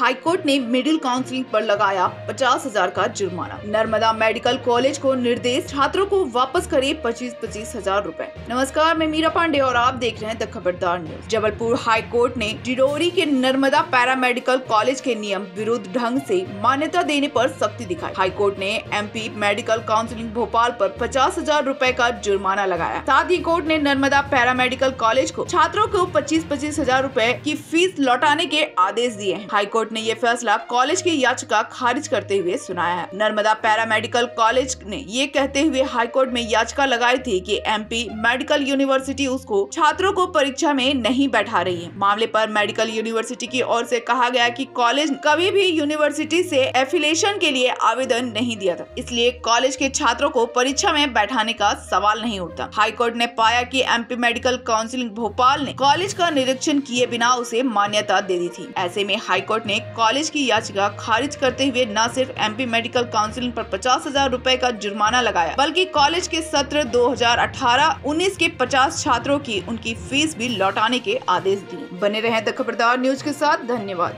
High court ने middle counselling पर लगाया पचास हज़ार का जुर्माना। नर्मदा मेडिकल कॉलेज को निर्देश छात्रों को वापस करे पच्चीस पच्चीस हज़ार रूपए। नमस्कार, मैं मीरा पांडे और आप देख रहे हैं द खबरदार न्यूज़। जबलपुर हाई कोर्ट ने डिडोरी के नर्मदा पैरा मेडिकल कॉलेज के नियम विरुद्ध ढंग से मान्यता देने पर सख्ती दिखाई। हाई कोर्ट ने एमपी मेडिकल काउंसिलिंग भोपाल पर पचास हज़ार रूपए का जुर्माना लगाया। साथ ही कोर्ट ने नर्मदा पैरा मेडिकल कॉलेज को छात्रों को पच्चीस पच्चीस हज़ार रूपए की फ़ीस लौटाने के आदेश दिए हैं। हाईकोर्ट ने ये फैसला कॉलेज की याचिका खारिज करते हुए सुनाया है। नर्मदा पैरा मेडिकल कॉलेज ने ये कहते हुए हाईकोर्ट में याचिका लगाई थी कि एमपी मेडिकल यूनिवर्सिटी उसको छात्रों को परीक्षा में नहीं बैठा रही है। मामले पर मेडिकल यूनिवर्सिटी की ओर से कहा गया कि कॉलेज कभी भी यूनिवर्सिटी से एफिलेशन के लिए आवेदन नहीं दिया था, इसलिए कॉलेज के छात्रों को परीक्षा में बैठाने का सवाल नहीं उठता। हाईकोर्ट ने पाया कि एमपी मेडिकल काउंसिलिंग भोपाल ने कॉलेज का निरीक्षण किए बिना उसे मान्यता दे दी थी। ऐसे में हाईकोर्ट ने कॉलेज की याचिका खारिज करते हुए न सिर्फ़ एमपी मेडिकल काउंसिल पर पचास हज़ार रूपए का जुर्माना लगाया, बल्कि कॉलेज के सत्र 2018-19 के 50 छात्रों की उनकी फ़ीस भी लौटाने के आदेश दिए। बने रहे खबरदार न्यूज़ के साथ, धन्यवाद।